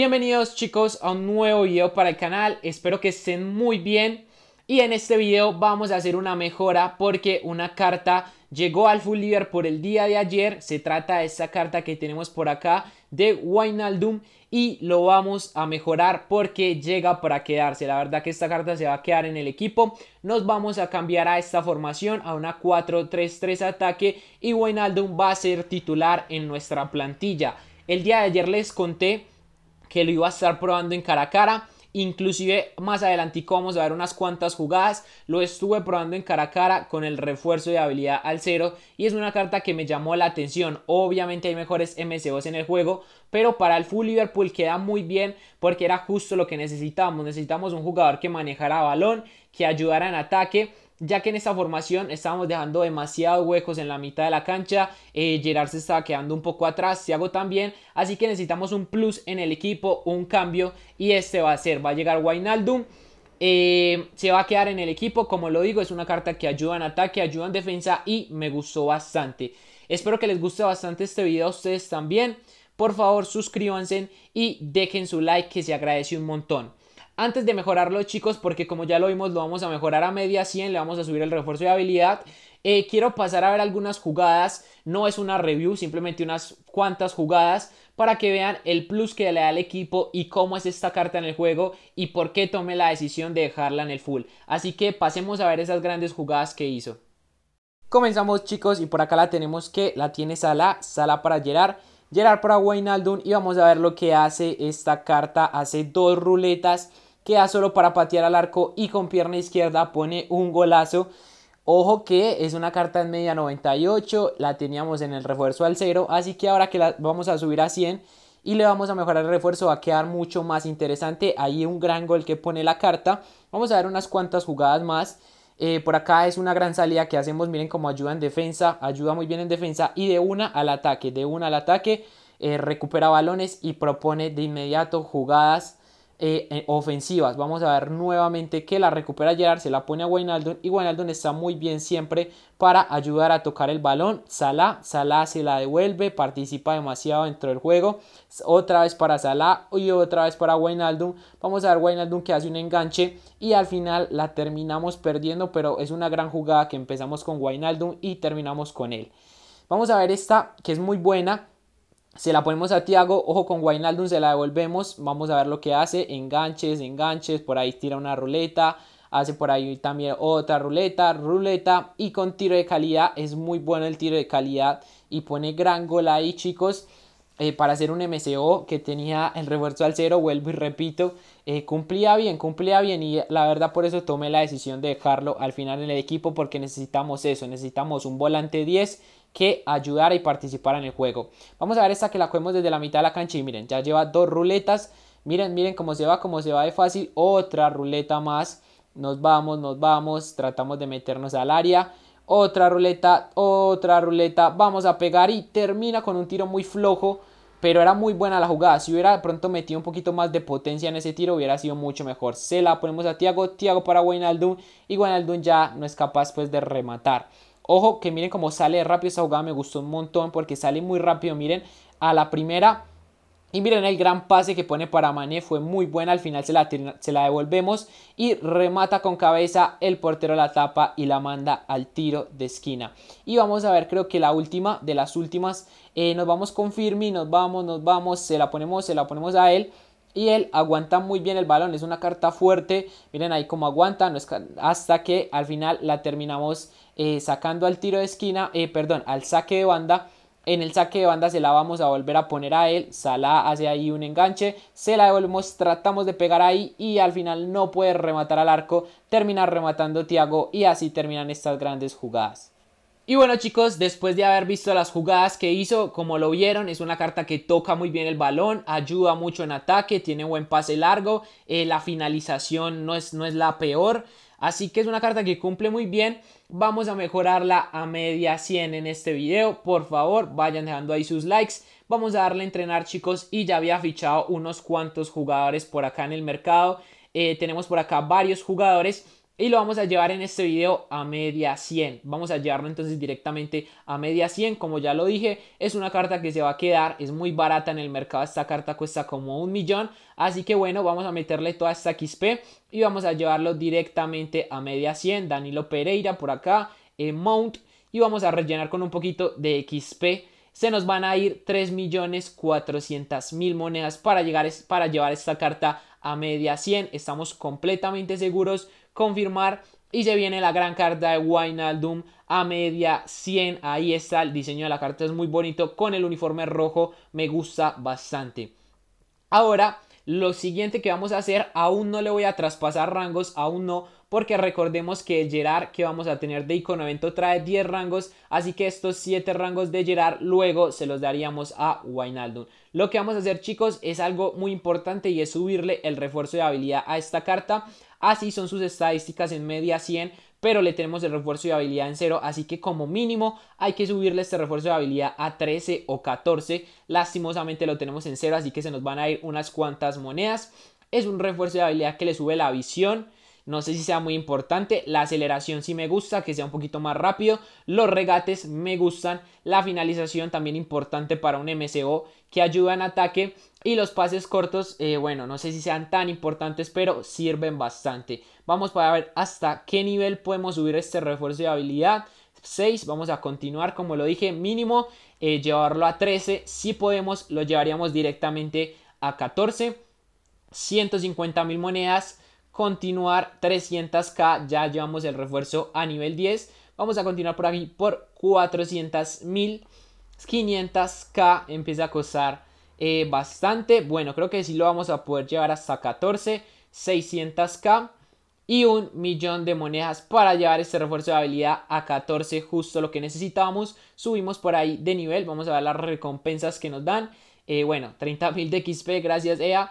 Bienvenidos chicos a un nuevo video para el canal, espero que estén muy bien. Y en este video vamos a hacer una mejora porque una carta llegó al Full Liver por el día de ayer, se trata de esta carta que tenemos por acá de Wijnaldum y lo vamos a mejorar porque llega para quedarse, la verdad que esta carta se va a quedar en el equipo, nos vamos a cambiar a esta formación a una 4-3-3 ataque y Wijnaldum va a ser titular en nuestra plantilla. El día de ayer les conté que lo iba a estar probando en cara a cara. Inclusive más adelante vamos a ver unas cuantas jugadas. Lo estuve probando en cara a cara con el refuerzo de habilidad al cero. Y es una carta que me llamó la atención. Obviamente hay mejores MCOs en el juego. Pero para el full Liverpool queda muy bien porque era justo lo que necesitamos. Necesitamos un jugador que manejara balón, que ayudara en ataque ya que en esta formación estábamos dejando demasiados huecos en la mitad de la cancha, eh, Gerard se estaba quedando un poco atrás, Thiago también, así que necesitamos un plus en el equipo, un cambio y este va a ser, va a llegar Wijnaldum, eh, se va a quedar en el equipo, como lo digo, es una carta que ayuda en ataque, ayuda en defensa y me gustó bastante. Espero que les guste bastante este video a ustedes también. Por favor suscríbanse y dejen su like que se agradece un montón. Antes de mejorarlo chicos, porque como ya lo vimos lo vamos a mejorar a media 100, le vamos a subir el refuerzo de habilidad. Eh, quiero pasar a ver algunas jugadas, no es una review, simplemente unas cuantas jugadas para que vean el plus que le da al equipo y cómo es esta carta en el juego y por qué tomé la decisión de dejarla en el full. Así que pasemos a ver esas grandes jugadas que hizo. Comenzamos chicos y por acá la tenemos que la tiene Sala, Sala para Gerard. Gerard para Wijnaldum y vamos a ver lo que hace esta carta. Hace dos ruletas queda solo para patear al arco y con pierna izquierda pone un golazo. Ojo que es una carta en media 98, la teníamos en el refuerzo al 0, así que ahora que la vamos a subir a 100 y le vamos a mejorar el refuerzo va a quedar mucho más interesante. Ahí un gran gol que pone la carta. Vamos a ver unas cuantas jugadas más. Eh, por acá es una gran salida que hacemos, miren cómo ayuda en defensa, ayuda muy bien en defensa y de una al ataque, de una al ataque, eh, recupera balones y propone de inmediato jugadas eh, eh, ofensivas. Vamos a ver nuevamente que la recupera Gerard, se la pone a Wijnaldum y Wijnaldum está muy bien siempre para ayudar a tocar el balón. Salah, Salah se la devuelve, participa demasiado dentro del juego. Otra vez para Salah y otra vez para Wijnaldum. Vamos a ver Wijnaldum que hace un enganche y al final la terminamos perdiendo, pero es una gran jugada que empezamos con Wijnaldum y terminamos con él. Vamos a ver esta que es muy buena se la ponemos a Tiago, ojo con Wijnaldum, se la devolvemos, vamos a ver lo que hace, enganches, enganches, por ahí tira una ruleta, hace por ahí también otra ruleta, ruleta. Y con tiro de calidad, es muy bueno el tiro de calidad. Y pone gran gol ahí chicos. Eh, para hacer un MCO que tenía el refuerzo al cero, vuelvo y repito, eh, cumplía bien, cumplía bien y la verdad por eso tomé la decisión de dejarlo al final en el equipo porque necesitamos eso, necesitamos un volante 10 que ayudara y participara en el juego. Vamos a ver esta que la cogemos desde la mitad de la cancha y miren, ya lleva dos ruletas, miren, miren cómo se va, cómo se va de fácil, otra ruleta más, nos vamos, nos vamos, tratamos de meternos al área, otra ruleta, otra ruleta, vamos a pegar y termina con un tiro muy flojo pero era muy buena la jugada. Si hubiera pronto metido un poquito más de potencia en ese tiro, hubiera sido mucho mejor. Se la ponemos a Tiago, Tiago para Wijnaldum y Wijnaldum ya no es capaz pues de rematar. Ojo que miren cómo sale rápido esa jugada, me gustó un montón porque sale muy rápido, miren, a la primera y miren el gran pase que pone para Mané, fue muy buena, al final se la, se la, devolvemos y remata con cabeza, el portero la tapa y la manda al tiro de esquina. Y vamos a ver, creo que la última de las últimas, eh, nos vamos con Firmi, nos vamos, nos vamos, se la ponemos, se la ponemos a él. Y él aguanta muy bien el balón, es una carta fuerte, miren ahí cómo aguanta, hasta que al final la terminamos eh, sacando al tiro de esquina, eh, perdón, al saque de banda en el saque de banda se la vamos a volver a poner a él. Salah hace ahí un enganche. Se la devolvemos, tratamos de pegar ahí y al final no puede rematar al arco. Termina rematando Thiago y así terminan estas grandes jugadas. Y bueno chicos, después de haber visto las jugadas que hizo, como lo vieron, es una carta que toca muy bien el balón, ayuda mucho en ataque, tiene buen pase largo, eh, la finalización no es, no es la peor. Así que es una carta que cumple muy bien. Vamos a mejorarla a media 100 en este video. Por favor, vayan dejando ahí sus likes. Vamos a darle a entrenar chicos y ya había fichado unos cuantos jugadores por acá en el mercado. Eh, tenemos por acá varios jugadores y lo vamos a llevar en este video a media 100. Vamos a llevarlo entonces directamente a media 100. Como ya lo dije, es una carta que se va a quedar. Es muy barata en el mercado. Esta carta cuesta como un millón. Así que bueno, vamos a meterle toda esta XP y vamos a llevarlo directamente a media 100. Danilo Pereira por acá. en Mount. Y vamos a rellenar con un poquito de XP se nos van a ir 3.400.000 monedas para, llegar, para llevar esta carta a media 100. Estamos completamente seguros confirmar. Y se viene la gran carta de Wijnaldum a media 100. Ahí está, el diseño de la carta es muy bonito. Con el uniforme rojo me gusta bastante. Ahora, lo siguiente que vamos a hacer, aún no le voy a traspasar rangos, aún no, porque recordemos que el Gerard que vamos a tener de icono evento trae 10 rangos, así que estos 7 rangos de Gerard luego se los daríamos a Wijnaldum. Lo que vamos a hacer chicos es algo muy importante y es subirle el refuerzo de habilidad a esta carta, así son sus estadísticas en media 100, pero le tenemos el refuerzo de habilidad en 0, así que como mínimo hay que subirle este refuerzo de habilidad a 13 o 14, lastimosamente lo tenemos en 0, así que se nos van a ir unas cuantas monedas, es un refuerzo de habilidad que le sube la visión, no sé si sea muy importante. La aceleración sí me gusta, que sea un poquito más rápido. Los regates me gustan. La finalización también importante para un MCO que ayuda en ataque. Y los pases cortos, eh, bueno, no sé si sean tan importantes, pero sirven bastante. Vamos para ver hasta qué nivel podemos subir este refuerzo de habilidad. 6, vamos a continuar como lo dije, mínimo eh, llevarlo a 13. Si podemos, lo llevaríamos directamente a 14. 150 mil monedas continuar 300k, ya llevamos el refuerzo a nivel 10. Vamos a continuar por aquí por 400 mil. 500k empieza a costar eh, bastante. Bueno, creo que sí lo vamos a poder llevar hasta 14. 600k y un millón de monedas para llevar este refuerzo de habilidad a 14, justo lo que necesitábamos. Subimos por ahí de nivel, vamos a ver las recompensas que nos dan. Eh, bueno, 30.000 de XP, gracias EA.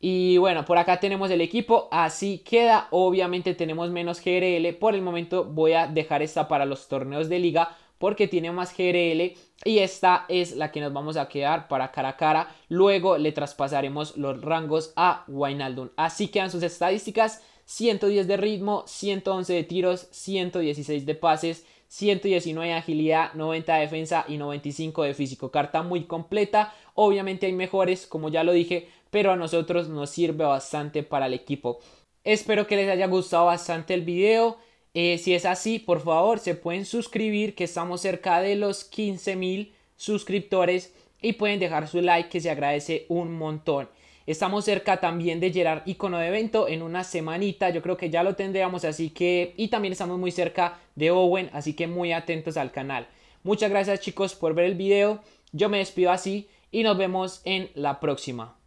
Y bueno, por acá tenemos el equipo, así queda. Obviamente tenemos menos GRL. Por el momento voy a dejar esta para los torneos de liga porque tiene más GRL y esta es la que nos vamos a quedar para cara a cara. Luego le traspasaremos los rangos a Wijnaldum. Así quedan sus estadísticas. 110 de ritmo, 111 de tiros, 116 de pases, 119 de agilidad, 90 de defensa y 95 de físico. Carta muy completa. Obviamente hay mejores, como ya lo dije, pero a nosotros nos sirve bastante para el equipo. Espero que les haya gustado bastante el video. Eh, si es así, por favor, se pueden suscribir, que estamos cerca de los 15 mil suscriptores y pueden dejar su like, que se agradece un montón. Estamos cerca también de Gerard icono de evento en una semanita, yo creo que ya lo tendríamos, así que... Y también estamos muy cerca de Owen, así que muy atentos al canal. Muchas gracias chicos por ver el video, yo me despido así y nos vemos en la próxima.